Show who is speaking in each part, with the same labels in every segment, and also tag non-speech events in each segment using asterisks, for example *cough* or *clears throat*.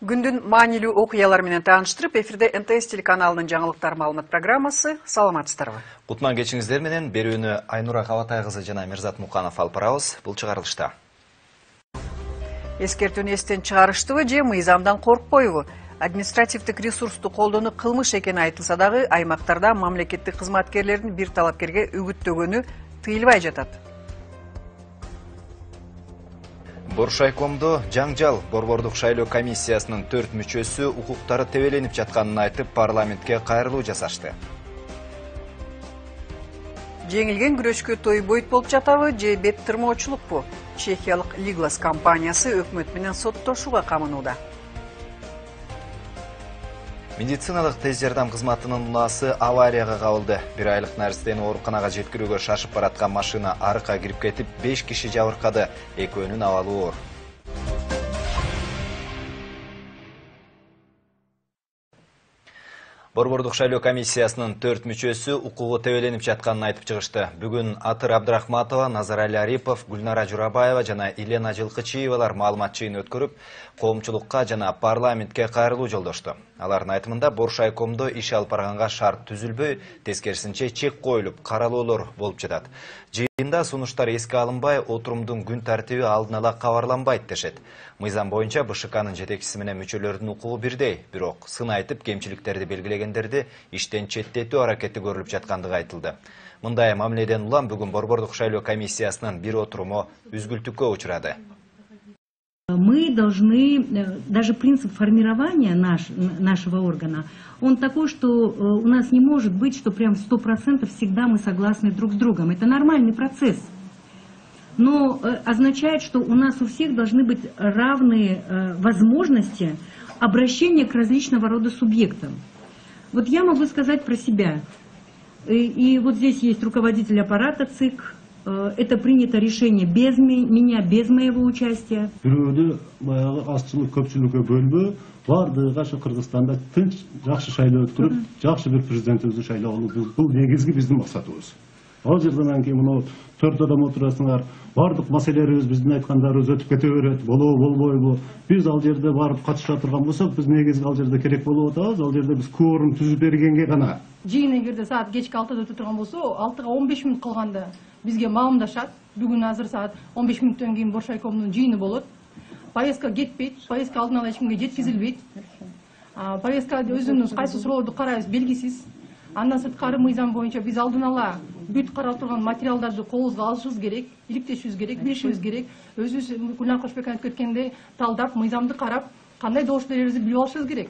Speaker 1: Күндүн маанилүү окуялар менен тааныштырып, эфирде НТС телеканалынын жаңылыктар маалымат программасы. Саламатсыздарбы?
Speaker 2: Кутман кечиңиздер менен берүүнү Айнура Кабатай кызы жана Мирзат Муканов алып барабыз. Бул чыгарылышта.
Speaker 1: Эскертүүнү эстен чыгарыштыбы же мыйзамдан коркпойбу? Административдик ресурсту колдонуу кылмыш экени айтылса дагы, аймактарда мамлекеттик кызматкерлердин бир талапкерге үгүттөгөнү тыйылбай жатат.
Speaker 2: Боршайкомдо жаңжал борбордук шайлоо комиссиясынын төрт мүчөсү укуктары тебеленип жатканын айтып парламентке кайрылуу жасашты.
Speaker 1: Жеңилген күрөшкө той бойт болуп жатабы же бет тырмоочулукпу? Чехиялык лиглас компаниясы өкмөт менен соттошууга камынууда
Speaker 2: медициналык тез жардам кызматынын унаасы аварияга кабылды. Бир айлык наристени ооруканага жеткирүүгө шашып бараткан машина арыкка кирип кетип беш киши жабыркады. Экөөнүн абалы оор. Борбордук шайлоо комиссиясынын төрт мүчөсү укугу тебеленип жатканын айтып чыгышты. Бүгүн атыр абдрахматова назарали арипов гүлнара журабаева жана елена жылкычиевалар маалымат жыйын өткөрүп коомчулукка жана парламентке кайрылуу жолдошту алардын айтымында боршайкомдо иш алып барганга шарт түзүлбөй тескерисинче чек коюлуп каралоолор болуп жатат. Жыйында сунуштар эске алынбай отурумдун күн тартиби алдын ала кабарланбайт дешет. Мыйзам боюнча бшкнын жетекчиси менен мүчөлөрдүн укугу бирдей. Бирок сын айтып кемчиликтерди белгилегендерди иштен четтетүү аракети көрүлүп жаткандыгы айтылды. Мындай мамиледен улам бүгүн борбордук шайлоо комиссиясынын бир отуруму үзгүлтүккө учурады.
Speaker 3: Мы должны, э, даже принцип формирования наш, нашего органа, он такой, что э, у нас не может быть, что прям сто процентов всегда мы согласны друг с другом. Это нормальный процесс. Но э, означает, что у нас у всех должны быть равные возможности обращения к различного рода субъектам. Вот я могу сказать про себя. И, и вот здесь есть руководитель аппарата ЦИК, это принято решение без меня, без моего участия.
Speaker 4: Бирөөдө баягы азчылык көпчүлүккө бөлбөө, баардыгы ошо Кыргызстанда тынч, жакшы шайлоо өткөрүп, жакшы бир президентибизди шайлоо бул негизги биздин максатыбыз. Ал жерден кийин мына төрт адам отурасыңар, баардык маселелерибиз биздин айткандарыбыз өтүп кете берет, болобу болбойбу. Биз ал жерде барып катыша турган болсок, биз негизги ал жерде керек болуп атабыз. Ал жерде биз кворум түзүп бергенге гана.
Speaker 5: Жыйын эгерде саат кечки 6-да өтө турган болсо, 6-га 15 мүнөт калганда бизге маалымдашат бүгүн азыр саат он беш мүнөттөн кийин боршайкомдун жыйыны болот повестка кетпейт повестка алдын ала эч кимге жеткизилбейт повестка өзүбүз кайсы суроолорду карайбыз белгисиз андан сырткары мыйзам боюнча биз алдын ала бүт каралып турган материалдарды колубузга алышыбыз керек иликтешибиз керек билишибиз керек өзүбүз гүлнар кошбек айтып кеткендей талдап мыйзамды карап кандай добуш берерибизди билип алышыбыз керек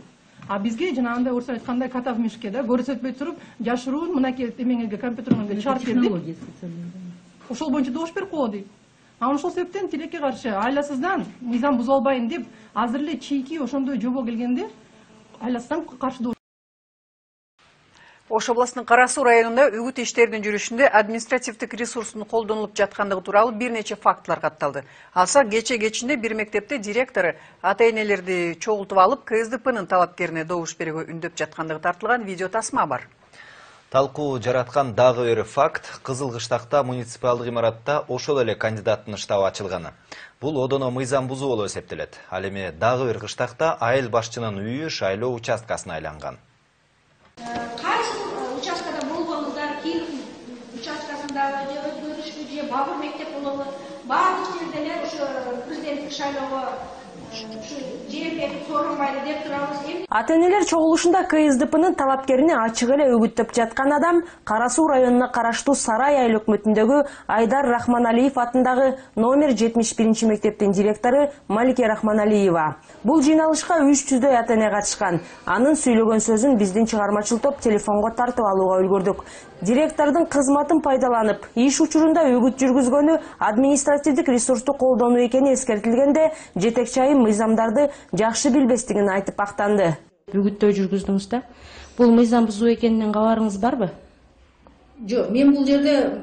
Speaker 5: а бизге жанагындай орусча в мешке да? Көрсөтпөй туруп жашыруу мынакей эмеңерге компьютериңерге шарт бердик ошол боюнча добуш берип койгу дейт анан ошол себептен тилекке каршы айласыздан мыйзам бузуп албайын деп азыр эле чийки ошондой жобо келгенде айласыздан каршы
Speaker 1: ош областынын кара суу районунда үгүт иштеринин жүрүшүндө административдик ресурстун колдонулуп жаткандыгы тууралуу бир нече фактылар катталды. Алса кечээ кечинде бир мектепте директору ата энелерди чогултуп алып ксдпнын талапкерине добуш берүүгө үндөп жаткандыгы тартылган видео тасма бар.
Speaker 2: Талкуу жараткан дагы бир факт кызыл кыштакта муниципалдык имаратта ошол эле кандидаттын штабы ачылганы. Бул одоно мыйзам бузуу болуп эсептелет. Ал эми дагы бир кыштакта айыл башчынын үйү шайлоо участкасына айланган.
Speaker 6: Жерде эле ошо президенттик шайлоого
Speaker 7: ата энелер чогулушунда ксдпнын талапкерине ачык эле үгүттөп жаткан адам кара суу районуна караштуу сарай айыл өкмөтүндөгү айдар рахманалиев атындагы номер жетимиш биринчи мектептин директору малике рахманалиева. Бул жыйналышка үч жүздөй ата эне катышкан. Анын сүйлөгөн сөзүн биздин чыгармачыл топ телефонго тартып алууга үлгүрдүк директордун кызматын пайдаланып иш учурунда үгүт жүргүзгөнү административдик ресурсту колдонуу экени эскертилгенде жетекчи айым мыйзамдарды жакшы билбестигин айтып актанды.
Speaker 8: Үгүттөө жүргүздүңүз да? Бул мыйзам бузуу экенинен кабарыңыз барбы?
Speaker 6: Жок мен бул жерде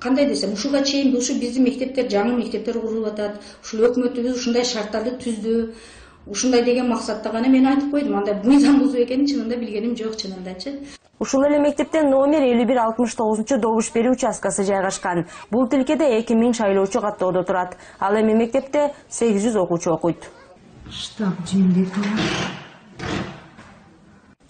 Speaker 6: кандай десем ушуга чейин ушу биздин мектептер жаңы мектептер курулуп атат ушул өкмөтүбүз ушундай шарттарды түздү. Ушундай деген максатта гана мен айтып койдум андай мыйзам бузуу экенин чынында билгеним жок чынындачы
Speaker 7: ушул эле мектепте номер элүү бир алтымыш тогузунчу добуш берүү участкасы жайгашкан. Бул тилкеде эки миң шайлоочу каттоодо турат. Ал эми мектепте сегиз жүз окуучу окуйт.
Speaker 3: Штаб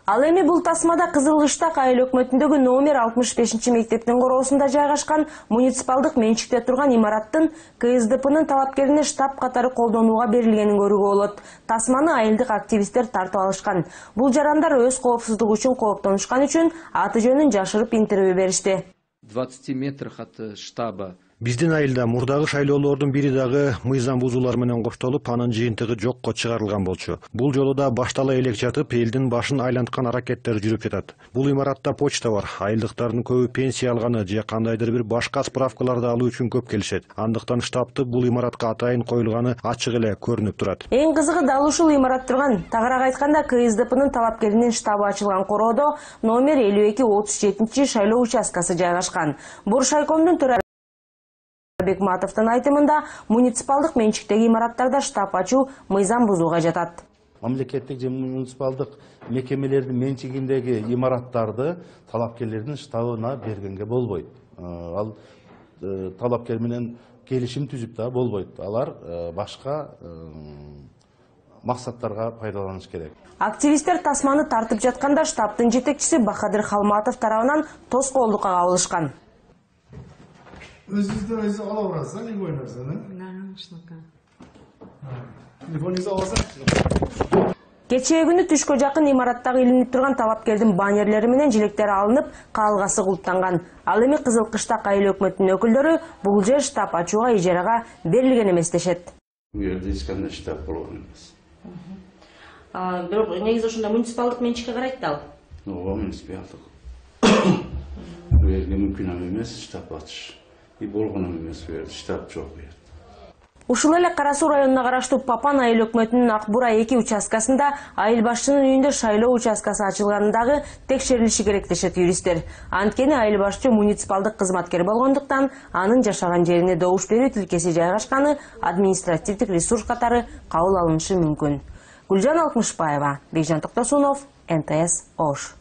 Speaker 7: Ал эми бул тасмада Кызыл Кыштак айыл өкмөтүндөгү номер 65 мектептин короосунда жайгашкан муниципалдык менчикте турган имараттын КСДПнын талапкерине штаб катары колдонууга берилгенин көрүүгө болот. Тасманы айылдык активисттер тартып алышкан. Бул жарандар өз коопсуздугу үчүн кооптонушкан үчүн аты жөнүн жашырып интервью беришти.
Speaker 9: 20 метрах от штаба
Speaker 10: Биздин айылда мурдагы шайлоолордун бири дагы мыйзам бузуулар менен коштолуп, анын жыйынтыгы жокко чыгарылган болчу. Бул жолу да баштала элек жатып, элдин башын айланткан аракеттер жүрүп жатат. Бул имаратта почта бар. Айылдыктардын көбү пенсия алганы же кандайдыр бир башка справкаларды алуу үчүн көп келишет. Андыктан штабты бул имаратка атайын коюлганы ачык эле көрүнүп турат.
Speaker 7: Эң кызыгы дал ушул имарат турган. Тагыраак айтканда КСДПнын талапкеринин штабы ачылган короодо номер 52-37 шайлоо участкасы жайгашкан. Буршайкомдун Бекматовдун айтымында муниципалдык менчиктеги имараттарда штаб ачуу мыйзам бузууга жатат.
Speaker 11: мамлекеттик же муниципалдык мекемелердин менчигиндеги имараттарды талапкерлердин штабына бергенге болбойт Э, ал э, талапкер менен келишим түзүп да болбойт алар э, башка максаттарга пайдаланыш керек
Speaker 7: Активисттер тасманы тартып жатканда штабтын жетекчиси Бахадыр Халматов тарабынан тоскоолдукка кабылышкан.
Speaker 12: Өзүңүздү өзү ала барасыз а любой нерсени телефонуңузду аласыз
Speaker 7: Кечээ күнү түшкө жакын имараттагы илинип турган талапкердин баннерлери менен жилектери алынып, каалгасы култтанган. Ал эми Кызыл Кыштак айыл өкмөтүнүн өкүлдөрү бул жер штаб ачууга ижарага берилген эмес дешет.
Speaker 13: бул жерде эч кандай штаб болгон эмес
Speaker 8: бирок негизи ушунда муниципалдык менчикке карайт да ал
Speaker 13: ооба муниципалдык бул жерге мүмкүн эмес штаб ачыш и болгон эмес бул жерде штаб жок бул
Speaker 7: Ушул эле Кара Суу районуна караштуу Папан айыл өкмөтүнүн Акбура 2 участкасында айыл башчынын үйүндө шайлоо участкасы ачылганын дагы текшерилиши керек дешет юристтер. Анткени айыл башчы муниципалдык кызматкер болгондуктан анын жашаган жерине добуш берүү тилкеси жайгашканы административдик ресурс катары кабыл алынышы мүмкүн. Гүлжан Алтмышбаева, Бекжан Токтосунов, НТС Ош.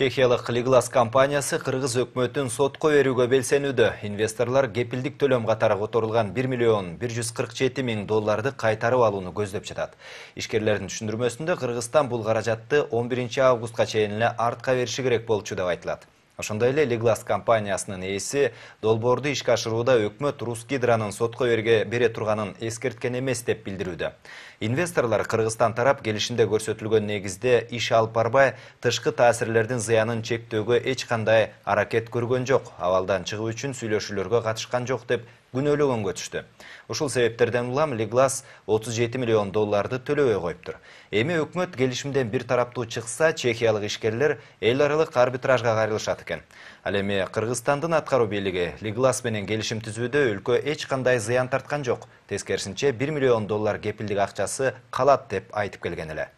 Speaker 2: Чехиялык Лиглас компаниясы кыргыз өкмөтүн сотко берүүгө белсенүүдө. Инвесторлар кепилдик төлөм катары которулган 1 миллион 147 миң долларды кайтарып алууну көздөп жатат. Ишкерлердин түшүндүрмөсүндө Кыргызстан бул каражатты 11 августка чейин артка бериши керек болчу деп айтылат. Ошондой эле Лиглас компаниясынын ээси долбоорду ишке ашырууда өкмөт Русгидронун сотко бере турганын эскерткен эмес деп билдирүүдө. Инвесторлар Кыргызстан тарап келишимде көрсөтүлгөн негизде иш алып барбай, тышкы таасирлердин зыянын чектөөгө эч кандай аракет көргөн жок. Абалдан чыгуу үчүн сүйлөшүүлөргө катышкан жок деп күнөөлөгөнгө түштү. Ушул себептерден улам Лиглас 37 миллион долларды төлөбөй коюптур. Эми өкмөт келишимден бир тараптуу чыкса, чехиялык ишкерлер эл аралык арбитражга кайрылышат экен. Ал эми Кыргызстандын аткаруу бийлиги Лиглас менен келишим түзүүдө өлкө эч кандай зыян тарткан жок. Тескерисинче 1 миллион доллар кепилдик акчасы калат деп айтып келген эле.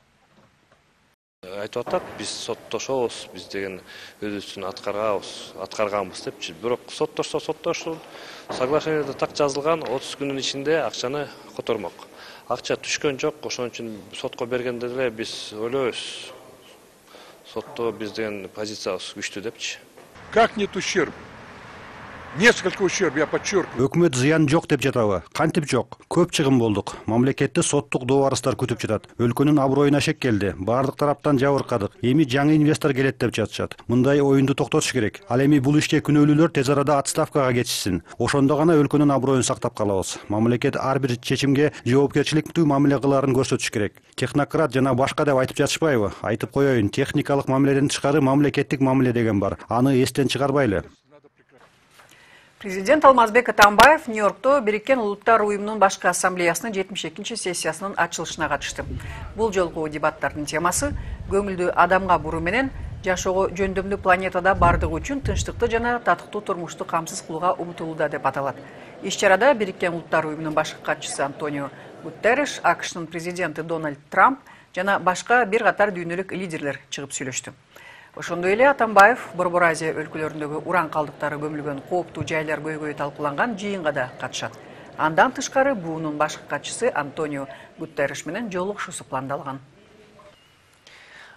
Speaker 14: Айтып атат биз соттошобуз биз деген өзүбүздүн аткарганбыз аткарганбыз депчи бирок соттошсо соттошсун. Соглашениеде так жазылган отуз күнүн ичинде акчаны котормок. Акча түшкөн жок ошон үчүн сотко бергенде деле биз ойлойбуз сотто биз деген позициябыз күчтүү депчи.
Speaker 15: Как нет ущерб? Несколько ущерб, я подчеркиваю.
Speaker 10: Өкмөт зыян жок деп жатабы? Кантип жок? Көп чыгым болдук. Мамлекетти соттук добарыстар күтүп жатат. Өлкөнүн аброюна шек келди. Баардык тараптан жабыркадык. Эми жаңы инвестор келет деп жатышат. Мындай оюнду токтотуш керек. Ал эми бул ишке күнөөлүүлөр тез арада отставкага кетишсин. Ошондо гана өлкөнүн аброюн сактап калабыз. Мамлекет ар бир чечимге жоопкерчиликтүү мамиле кылаарын көрсөтүш керек. Технократ жана башка деп айтып жатышпайбы? Айтып коеюн, техникалык мамиледен тышкары мамлекеттик мамиле деген бар. Аны эстен чыгарбайлы.
Speaker 1: Президент Алмазбек Атамбаев Нью-Йоркто Бириккен Улуттар уюмунун башкы ассамблеясынын 72 сессиясынын ачылышына катышты. Бул жолку дебаттардын темасы көңүлдү адамга буруу менен жашоого жөндөмдүү планетада бардыгы үчүн тынчтыкты жана татыктуу турмушту камсыз кылууга умтулууда деп аталат. Иш чарада Бириккен Улуттар уюмунун башкы катчысы Антонио Гутерриш, АКШнын президенти Дональд Трамп жана башка бир катар дүйнөлүк лидерлер чыгып сүйлөштү. Ошондой эле Атамбаев Борбор Азия өлкөлөрүндөгү уран калдыктары көмүлгөн кооптуу жайлар көйгөйү талкууланган жыйынга да катышат. Андан тышкары буунун башкы катчысы Антонио Гутерриш менен жолугушуусу пландалган.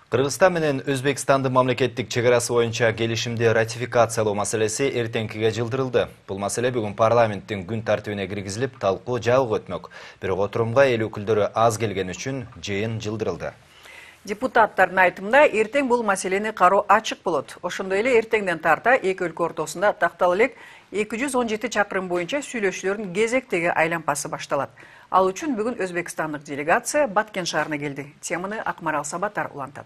Speaker 2: Кыргызстан менен Өзбекстандын мамлекеттик чегарасы боюнча келишимди ратификациялоо маселеси эртеңкиге жылдырылды. Бул маселе бүгүн парламенттин күн тартибине киргизилип, талкуу жабык өтмөк. Бирок отурумга эл өкүлдөрү аз келген үчүн жыйын жылдырылды.
Speaker 1: Депутаттардын айтымында эртең бул маселени кароо ачык болот. Ошондой эле эртеңден тарта эки өлкө ортосунда тактал элек 217 чакырым боюнча сүйлөшүүлөрдүн кезектеги айланпасы башталат. Ал үчүн бүгүн Өзбекстандык делегация Баткен шаарына келди. Теманы Акмарал Сабатар улантат.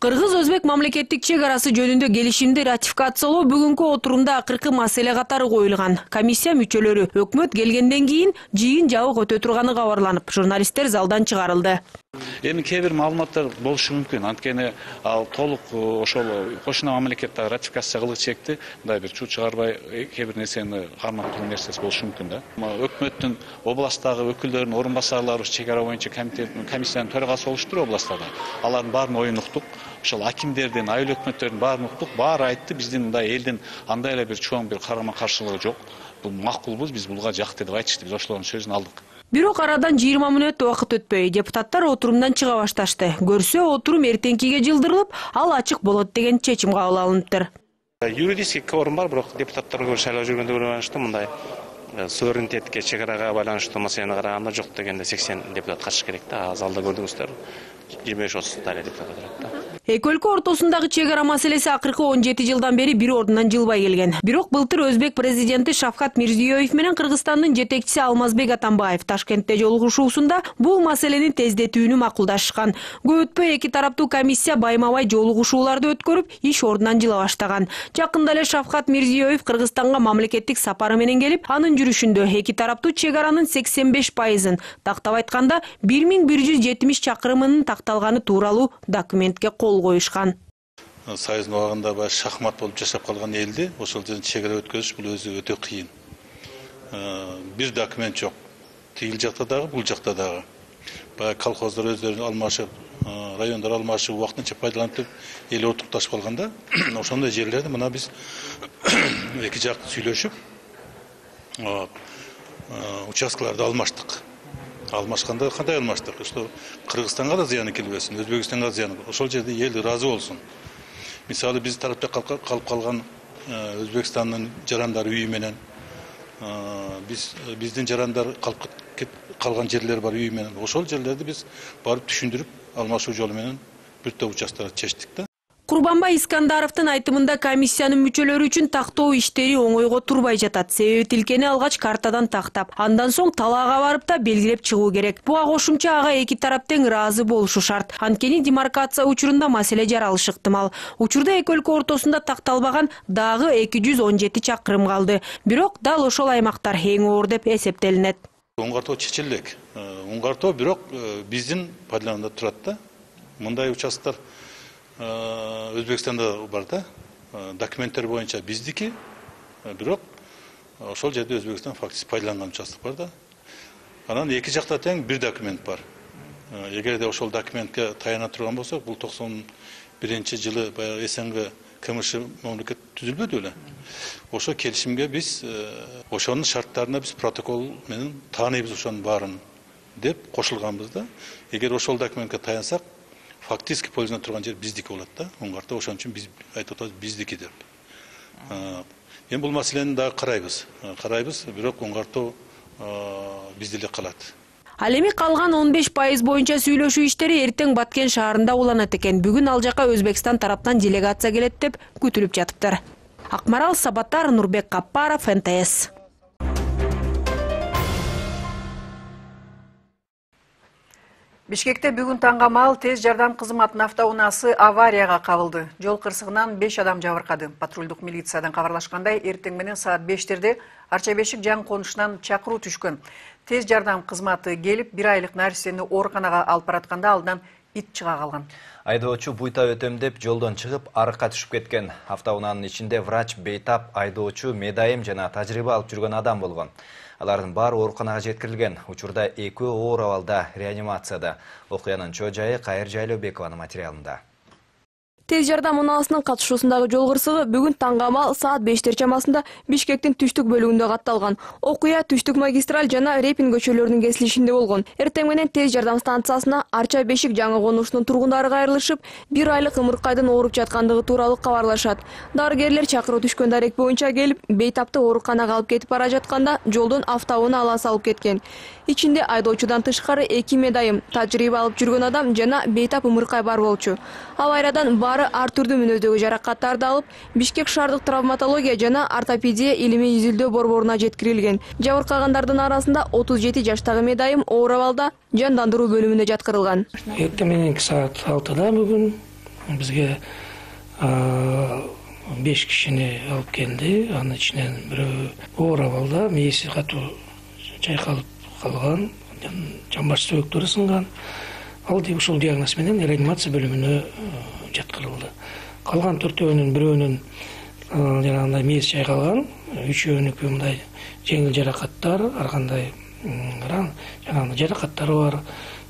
Speaker 16: Кыргыз Өзбек мамлекеттик чек арасы жөнүндө келишимди ратификациялоо бүгүнкү отурумда акыркы маселе катары коюлган. Комиссия мүчөлөрү өкмөт келгенден кийин жыйын жабык өтө турганы кабарланып, журналисттер залдан чыгарылды.
Speaker 17: Эми кээ бир маалыматтар болушу мүмкүн анткени ал толук ошол кошуна мамлекеттер ратификация кылгычы чекти мындай бир чуу чыгарбай кээ бир нерсени кармап турган нерсеси болушу мүмкүн да өкмөттүн областтагы өкүлдөрүнүн орун басарлары чек ара боюнча комиссиянын төрагасы болуштур областарда алардын баарынын оюн уктук ошол акимдердин айыл өкмөттөрдүн баарын уктук баары айтты биздин мындай элдин андай эле бир чоң бир карама каршылыгы жок бул макулбуз биз булга жакты деп айтышты биз ошолордун сөзүн алдык
Speaker 16: Бирок арадан 20 мүнөт убакыт өтпөй депутаттар отурумдан чыга башташты. Көрсө отурум эртеңкиге жылдырылып, ал ачык болот деген чечим кабыл алыныптыр.
Speaker 18: юридический кворум бар бирок депутаттар көп шайлоо жүргөндө байланыштуу мындай суверенитетке чек арага байланыштуу маселени караганда жок дегенде сексен депутат катыш керек да залда көрдүңүздөр жыйырма беш отуз
Speaker 16: Эки өлкө ортосундагы чек ара маселеси акыркы 17 жылдан бери бир ордунан жылбай келген. Бирок былтыр Өзбек президенти Шавкат Мирзиёев менен Кыргызстандын жетекчиси Алмазбек Атамбаев Ташкентте жолугушуусунда бул маселени тездетүүнү макулдашкан. Көп өтпөй эки тараптуу комиссия байма-бай жолугушууларды өткөрүп, иш ордунан жыла баштаган. Жакында эле Шавкат Мирзиёев Кыргызстанга мамлекеттик сапары менен келип, анын жүрүшүндө эки тараптуу чек аранын 85%ын, тактап айтканда 1170 чакырымынын такталганы тууралуу документке кол коюшкан.
Speaker 19: Союздун убагында баягы шахмат болуп жашап калган элди ошол жерден чек ара өткөзүш бул өзү өтө кыйын. Бир документ жок. Тигил жакта дагы, бул жакта дагы. Баягы колхоздор өздөрү алмашып, райондор алмашып, убактынча пайдаланып эл ортукташып калганда, *clears throat* ошондой жерлерде мына биз эки жакты сүйлөшүп, участкаларды алмаштык. Алмашканда кандай алмаштык что кыргызстанга да зыяны келбесин өзбекстанга да зыяны ошол жерде эл ыраазы болсун мисалы биз тарапта калып калган өзбекстандын жарандар үйү менен биз биздин жарандар калып калган жерлер бар үйү менен ошол жерлерди биз барып түшүндүрүп алмашуу жолу менен бир топ участкаларды чечтик да
Speaker 16: Курбанбай Искандаровдун айтымында комиссиянын мүчөлөрү үчүн тактоо иштери оңойго турбай жатат. Себеби тилкени алгач картадан тактап, андан соң талаага барып да белгилеп чыгуу керек. Буга кошумча ага эки тарап тең ыраазы болушу шарт. Анткени демаркация учурунда маселе жаралышы ыктымал. Учурда эки өлкө ортосунда такталбаган дагы 217 чакырым калды. Бирок дал ошол аймактар эң оор деп эсептелинет.
Speaker 19: Оңгартоо чечилек. Оңгартоо бирок биздин пайдаланымда турат да. Мындай участтар өзбекстанда бар да документтер боюнча биздики бирок ошол жерде өзбекстан фактически пайдаланган участок бар да анан эки жакта тең бир документ бар эгерде ошол документке таяна турган болсок бул токсон биринчи жылы баягы снг кмш мамлекет түзүлбөдү беле ошол келишимге биз ошонун шарттарына биз протокол менен тааныйбыз ошонун баарын деп кошулганбыз да эгер ошол документке таянсак фактически пользована турган жер биздики болот да оңгартуу ошон үчүн биз айтып атабыз биздики деп эми бул маселени дагы карайбыз карайбыз бирок оңгартуу бизде эле калат
Speaker 16: Ал эми калган 15 пайыз боюнча сүйлөшүү иштери эртең Баткен шаарында уланат экен. Бүгүн ал жака Өзбекстан тараптан делегация келет деп күтүлүп жатыптыр. Акмарал Сабаттар, Нурбек Каппаров, НТС.
Speaker 1: Бишкекте бүгүн таңгамал тез жардам кызматынын автоунаасы аварияга кабылды. Жол кырсыгынан 5 адам жабыркады. Патрулдук милициядан кабарлашкандай, эртең менен саат 5терде Арча Бешик жан конушунан чакыруу түшкөн. Тез жардам кызматы келип, бир айлык нарсени ооруканага алып баратканда алдан ит чыга калган.
Speaker 2: Айдоочу буйта өтөм деп жолдон чыгып, арыкка түшүп кеткен. Автоунаанын ичинде врач, бейтап, айдоочу, медайым жана тажрыйба алып жүргөн адам болгон. Алардын баары ооруканага жеткирилген. Учурда экөө оор абалда реанимацияда. Окуянын чоо жайы Кайыр Жайлообекованын материалында.
Speaker 20: Тез жардам унаасынын катышуусундагы жол кырсыгы бүгүн таңгамал саат бештер чамасында бишкектин түштүк бөлүгүндө катталган. Окуя түштүк магистраль жана репин көчөлөрүнүн кесилишинде болгон. Эртең менен тез жардам станциясына арча бешик жаңы конушунун тургундары кайрылышып бир айлык ымыркайдын ооруп жаткандыгы тууралуу кабарлашат. Дарыгерлер чакыруу түшкөн дарек боюнча келип бейтапты ооруканага алып кетип бара жатканда жолдун афтабына ала салып кеткен ичинде айдоочудан тышкары эки медайым тажрыйба алып жүргөн адам жана бейтап ымыркай бар болчу. Авариядан баары ар түрдүү мүнөздөгү жаракаттарды алып бишкек шаардык травматология жана ортопедия илимий изилдөө борборуна жеткирилген. Жабыркагандардын арасында отуз жети жаштагы медайым оор абалда жандандыруу бөлүмүнө жаткырылган.
Speaker 21: Эртең мененки саат алтыда бүгүн бизге беш кишини алып келди. Анын ичинен бирөө оор абалда мээси катуу чайкалып калган жамбаш сөөктөрү сынган. Ал ушул диагноз менен реанимация бөлүмүнө жаткырылды. Калган төртөөнүн бирөөнүн жанагындай мээси чайкалган үчөөнүкү мындай жеңил жаракаттар ар кандай жанагындай жаракаттары бар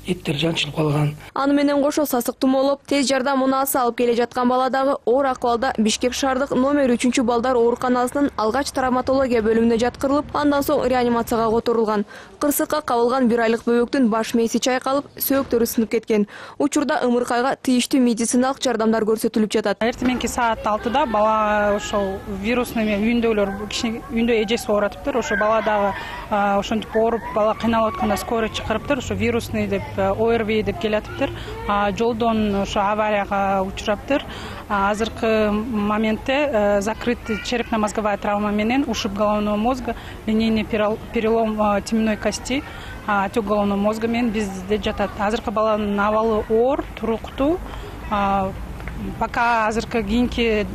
Speaker 21: эттери жанчылып калган
Speaker 20: аны менен кошо сасык тумоолоп тез жардам унаасы алып келе жаткан бала дагы оор акыбалда бишкек шаардык номер үчүнчү балдар ооруканасынын алгач травматология бөлүмүнө жаткырылып андан соң реанимацияга которулган. Кырсыкка кабылган бир айлык бөбөктүн баш мээси чайкалып сөөктөрү сынып кеткен. Учурда ымыркайга тийиштүү медициналык жардамдар көрсөтүлүп жатат.
Speaker 22: Эртең мененки саат алтыда бала ошол вирусный үйүндөгүлөр кичине үйүндө эжеси ооратыптыр. Ошо бала дагы ошентип ооруп бала кыйналып атканда скорый чакырыптыр. Ошо вирусный деп орв деп келатыптыр. Жолдон ошо аварияга учураптыр. Азыркы моментте закрытый черепно мозговая травма менен ушиб головного мозга линейный перелом теменной кости отек головного мозга менен бизде жатат. Азыркы баланын абалы оор туруктуу пока азыркы кийинки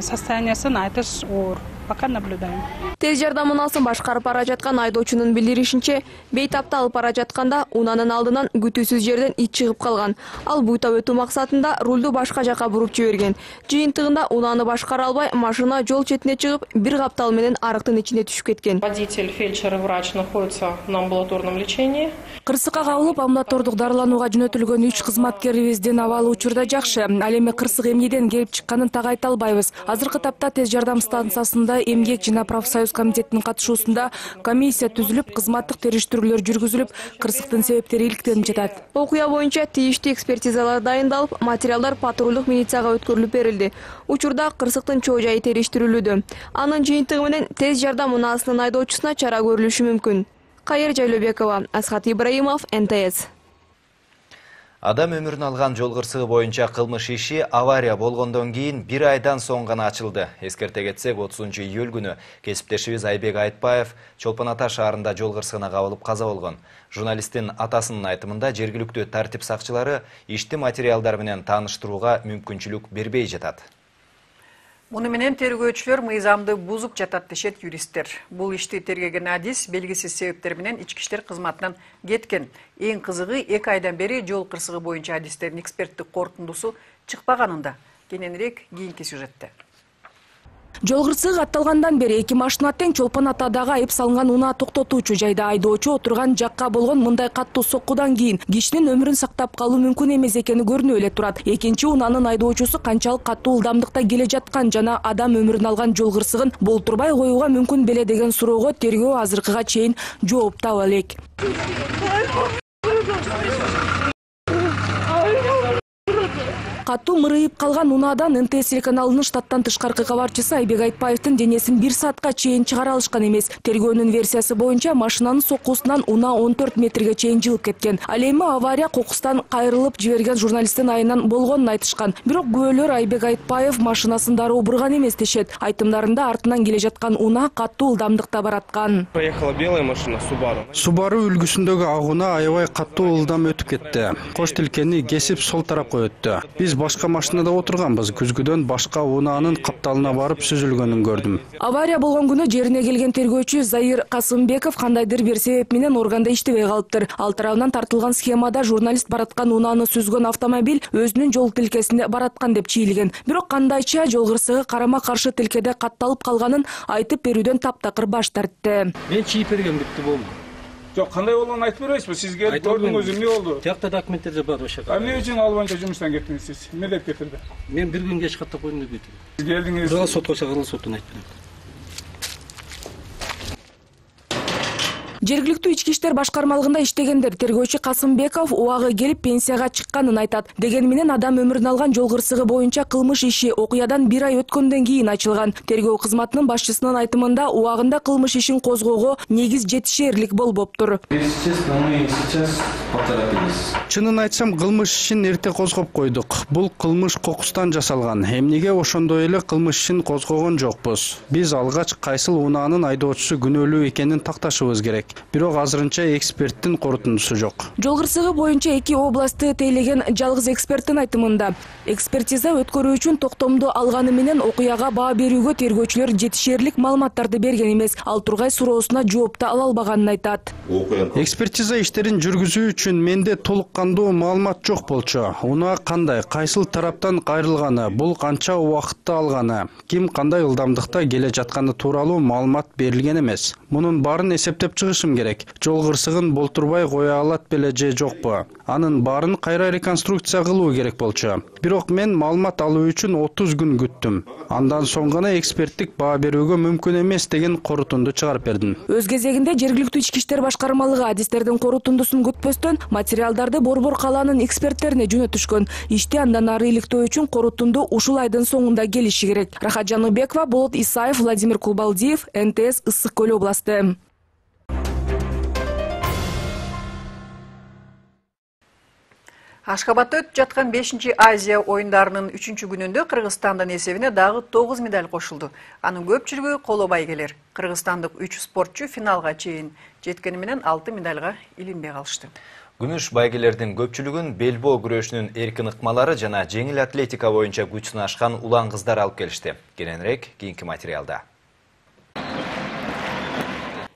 Speaker 22: состояниясын айтыш оор. Пока наблюдаем.
Speaker 20: Тез жардам унаасын башкарып бара жаткан айдоочунун билдиришинче бейтапты алып бара жатканда унаанын алдынан күтүүсүз жерден ит чыгып калган. Ал буйтап өтүү максатында рулду башка жака буруп жиберген. Жыйынтыгында унааны башкара албай машина жол четине чыгып бир каптал менен арыктын ичине түшүп кеткен.
Speaker 23: Водитель фельдшер и врач находятся на амбулаторном лечении.
Speaker 24: Кырсыкка кабылып амбулатордук дарыланууга жөнөтүлгөн үч кызматкерибиздин абалы учурда жакшы. Ал эми кырсык эмнеден келип чыкканын так айта албайбыз. Азыркы тапта тез жардам станциясында эмгек жана профсоюз комитетинин катышуусунда комиссия түзүлүп кызматтык териштирүүлөр жүргүзүлүп кырсыктын себептери иликтелип жатат.
Speaker 20: Окуя боюнча тийиштүү экспертизалар дайындалып материалдар патрулдук милицияга өткөрүлүп берилди. Учурда кырсыктын чоо жайы териштирүүлүүдө. Анын жыйынтыгы менен тез жардам унаасынын айдоочусуна чара көрүлүшү мүмкүн. Кайыр жайлообекова асхат ибраимов нтс
Speaker 2: Адам өмүрүн алган жол кырсыгы боюнча кылмыш иши авария болгондон кийин бир айдан соң гана ачылды. Эскерте кетсек, 30 июль күнү кесиптешибиз Айбек Айтбаев Чолпон Ата шаарында жол кырсыгына кабылып каза болгон. Журналисттин атасынын айтымында жергиликтүү тартип сакчылары ишти материалдар менен тааныштырууга бербей жатат.
Speaker 1: Муну менен тергөөчүлөр мыйзамды бузуп жатат дешет юристтер. Бул ишти тергеген адис белгисиз себептер менен ички иштер кызматынан кеткен. Эң кызыгы эки айдан бери жол кырсыгы боюнча адистердин эксперттик корутундусу чыкпаганында. Кененирээк кийинки сюжетте.
Speaker 24: Жол кырсыгы катталгандан бери эки машина тең чолпон атадагы айып салынган унаа токтотуучу жайда айдоочу отурган жакка болгон мындай каттуу соккудан кийин кишинин өмүрүн сактап калуу мүмкүн эмес экени көрүнүп эле турат. Экинчи унаанын айдоочусу канчалык катуу ылдамдыкта келе жаткан жана адам өмүрүн алган жол кырсыгын болтурбай коюуга мүмкүн беле деген суроого тергөө азыркыга чейин жооп таба элек катуу мырыйып калган унаадан нтс телеканалынын штаттан тышкаркы кабарчысы айбек айтбаевдин денесин бир саатка чейин чыгара алышкан эмес тергөөнүн версиясы боюнча машинанын соккусунан унаа он төрт метрге чейин жылып кеткен. Ал эми авария кокустан кайрылып жиберген журналисттин айынан болгонун айтышкан бирок күбөлөр айбек айтбаев машинасын дароо бурган эмес дешет айтымдарында артынан келе жаткан унаа катуу ылдамдыкта бараткан
Speaker 18: проехала белая машина субару.
Speaker 25: Субару үлгүсүндөгү ак унаа аябай катуу ылдам өтүп кетти кош тилкени кесип сол тарапка өттү биз башка машинада отурганбыз күзгүдөн башка унаанын капталына барып сүзүлгөнүн көрдүм.
Speaker 24: Авария болгон күнү жерине келген тергөөчү заир касымбеков кандайдыр бир себеп менен органда иштебей калыптыр. Ал тарабынан тартылган схемада журналист бараткан унааны сүзгөн автомобиль өзүнүн жол тилкесинде бараткан деп чийилген. Бирок кандайча жол кырсыгы карама каршы тилкеде катталып калганын айтып берүүдөн таптакыр баш тартты.
Speaker 18: Мен чийип бергем бүттү болду
Speaker 26: Жок, кандай болгонун айтып бербейсизби? Сиз келип көрдүңүз, эмне болду?
Speaker 25: Тиякта документтер бар ошол
Speaker 26: А эмне үчүн ал боюнча жумуштан кеттиңиз сиз? Эмне деп кетирди?
Speaker 25: Мен бир күн кеч каттап койдум деп кетти.
Speaker 26: Сиз келдиңиз.
Speaker 25: Сотко чыгарылды соттун айтып берем.
Speaker 24: Жергиликтүү ички иштер башкармалыгында иштегендер тергөөчү касымбеков убагы келип пенсияга чыкканын айтат. Дегени менен адам өмүрүн алган жол кырсыгы боюнча кылмыш иши окуядан бир ай өткөндөн кийин ачылган. Тергөө кызматынын башчысынын айтымында убагында кылмыш ишин козгоого негиз жетишээрлик болбоптур.
Speaker 13: Естественно, мы сейчас поторопились.
Speaker 25: чынын айтсам кылмыш ишин эрте козгоп койдук. Бул кылмыш кокустан жасалган. Эмнеге ошондой эле кылмыш ишин козгогон жокпуз? Биз алгач кайсыл унаанын айдоочусу күнөөлүү экенин такташыбыз керек бирок азырынча эксперттин корутундусу жок.
Speaker 24: Жол кырсыгы боюнча эки областты тейлеген жалгыз эксперттин айтымында. Экспертиза өткөрүү үчүн токтомду алганы менен окуяга баа берүүгө тергөөчүлөр жетишээрлик маалыматтарды берген эмес. Ал тургай суроосуна жооп да ала албаганын айтат.
Speaker 25: Экспертиза иштерин жүргүзүү үчүн менде толук кандуу маалымат жок болчу. Унаа кандай кайсыл тараптан кайрылганы бул канча убакытты алганы ким кандай ылдамдыкта келе жатканы тууралуу маалымат берилген эмес. Мунун баарын эсептеп керек. Жол кырсыгын болтурбай кое алат беле же жокпу. Анын баарын кайра реконструкция кылуу керек болчу. Бирок мен маалымат алуу үчүн отуз күн күттүм. Андан соң гана эксперттик баа берүүгө мүмкүн эмес деген корутунду чыгарып бердим.
Speaker 24: Өз кезегинде жергиликтүү ички иштер башкармалыгы адистердин корутундусун күтпөстөн материалдарды борбор калаанын эксперттерине жөнөтүшкөн ишти андан ары иликтөө үчүн корутунду ушул айдын соңунда келиши керек. Рахат жаныбекова болот исаев владимир кулбалдиев нтс ысык көл областы ашхабадда өтүп жаткан бешинчи азия оюндарынын үчүнчү күнүндө кыргызстандын эсебине дагы тогуз медаль кошулду анын көпчүлүгү коло байгелер кыргызстандык үч спортчу финалга чейин жеткени менен алты медальга илинбей калышты
Speaker 2: күмүш байгелердин көпчүлүгүн белбоо күрөшүнүн эркин ыкмалары жана жеңил атлетика боюнча күч сынашкан улан кыздар алып келишти кененирээк кийинки материалда.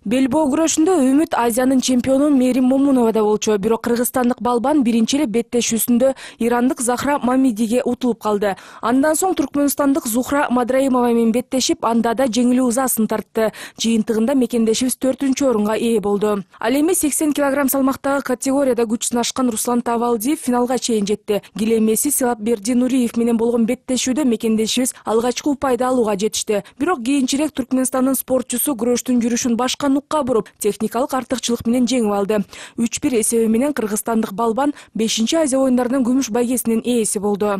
Speaker 24: Белбоо күрөшүндө үмүт азиянын чемпиону мээрим момуновада болчу. Бирок кыргызстандык балбан биринчи эле беттешүүсүндө ирандык захра мамидиге утулуп калды. Андан соң туркмөнстандык зухра мадраимова менен беттешип анда да жеңилүү ызасын тартты. Жыйынтыгында мекендешибиз төртүнчү орунга ээ болду. Ал эми сексен килограмм салмактагы категорияда күч сынашкан руслан тавалдиев финалга чейин жетти. Килемеси силапберди нуриев менен болгон беттешүүдө мекендешибиз алгачкы упайды алууга жетишти. Бирок кийинчерээк туркмөнстандын спортчусу күрөштүн жүрүшүн башка нукка буруп техникалык артыкчылык менен жеңип алды. Үч бир эсеби менен кыргызстандык балбан бешинчи азия оюндарынын күмүш байгесинин ээси болду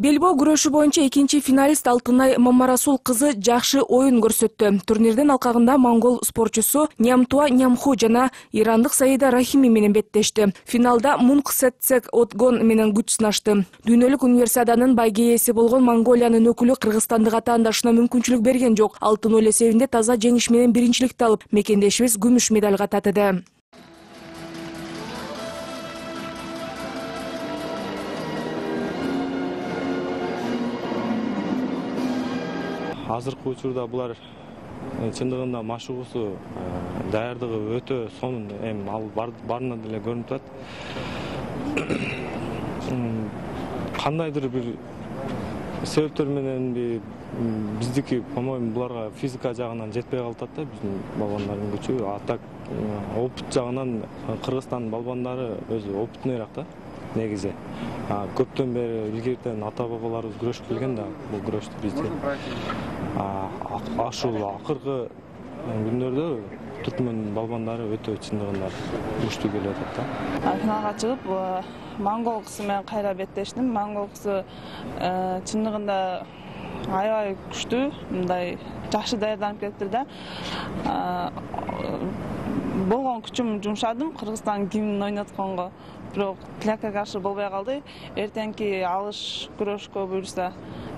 Speaker 24: белбоо күрөшү боюнча экинчи финалист алтынай мамарасул кызы жакшы оюн көрсөттү турнирдин алкагында монгол спортчусу нямтуа нямху жана ирандык саида рахими менен беттешти финалда мунксетсек отгон менен күч сынашты. Дүйнөлүк универсиаданын байге ээси болгон монголиянын өкүлү кыргызстандык атаандашына мүмкүнчүлүк берген жок алтын өл эсебинде таза жеңиш менен биринчиликти алып мекендешибиз күмүш медалга татыды.
Speaker 27: Азыркы учурда булар чындыгында машыгуусу даярдыгы өтө сонун эми ал баарынан деле көрүнүп турат. Кандайдыр бир себептер мененби биздики по моему буларга физика жагынан жетпей калып да биздин балбандардын күчү. А так опыт жагынан кыргызстандын балбандары өзү опытныйраак да негизи. Көптөн бери илгертен ата бабаларыбыз күрөшүп келген да бул күрөштү бизде ушул акыркы күндөрдө түркмөн балбандары өтө чындыгында күчтүү келип атат да.
Speaker 28: Финалга чыгып монгол кызы менен кайра беттештим монгол кызы чындыгында аябай күчтүү мындай жакшы даярданып келиптир да. Болгон күчүмдү жумшадым кыргызстан гимнин ойнотконго бирок тилекке каршы болбой калды эртеңки алыш күрөшкө буюрса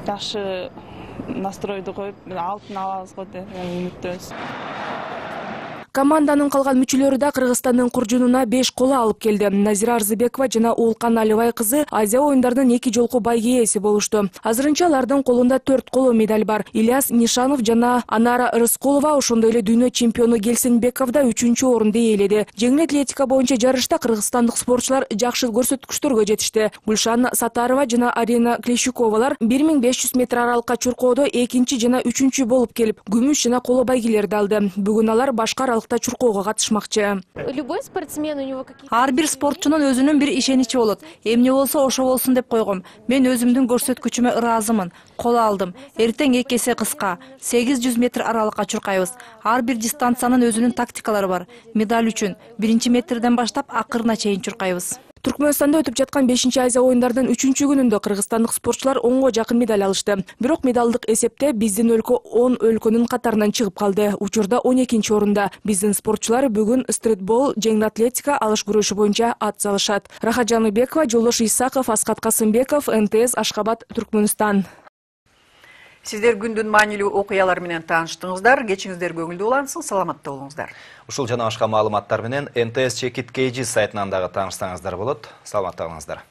Speaker 28: жакшы настройду коюп алтын алабыз го деген үмүттөбүз
Speaker 24: команданын калган мүчөлөрү да кыргызстандын куржунуна беш коло алып келди назира арзыбекова жана уулкан алибай кызы азия оюндарынын эки жолку байге ээси болушту азырынча алардын колунда төрт коло медаль бар. Ильяс нишанов жана анара рыскулова ошондой эле дүйнө чемпиону келсинбеков да үчүнчү орунду ээледи жеңил атлетика боюнча жарышта кыргызстандык спортчулар жакшы көрсөткүчтөргө жетишти гүлшан сатарова жана арина клещуковалар бир миң беш жүз метр аралыкка чуркоодо экинчи жана үчүнчү болуп келип күмүш жана коло байгелерди алды. Бүгүн алар башка чуркоого катышмакчы.
Speaker 29: Любой спортсмен у него какие
Speaker 30: ар бир спортчунун өзүнүн бир ишеничи болот. Эмне болсо ошо болсун деп койгом. Мен өзүмдүн көрсөткүчүмө ыраазымын коло алдым. Эртең эки эсе кыска сегиз жүз метр аралыкка чуркайбыз. Ар бир дистанциянын өзүнүн тактикалары бар. Медаль үчүн биринчи метрден баштап акырына чейин чуркайбыз
Speaker 24: түркмөнстанда өтүп жаткан бешинчи азия оюндарынын үчүнчү күнүндө кыргызстандык спортчулар онго жакын медаль алышты. Бирок медалдык эсепте биздин өлкө он өлкөнүн катарынан чыгып калды. Учурда он экинчи орунда. Биздин спортчулар бүгүн стритбол жеңил атлетика алыш күрөшү боюнча ат салышат. Рахат жаныбекова жолдош исаков аскат касымбеков нтс ашкабад түркмөнстан
Speaker 1: Сиздер күндүн маанилүү окуялары менен тааныштыңыздар. Кечиңиздер көңүлдүү улансын, саламатта болуңуздар.
Speaker 2: Ушул жана башка маалыматтар менен НТС чекит KG сайтынан дагы таанышсаңыздар болот. Саламатта калыңыздар.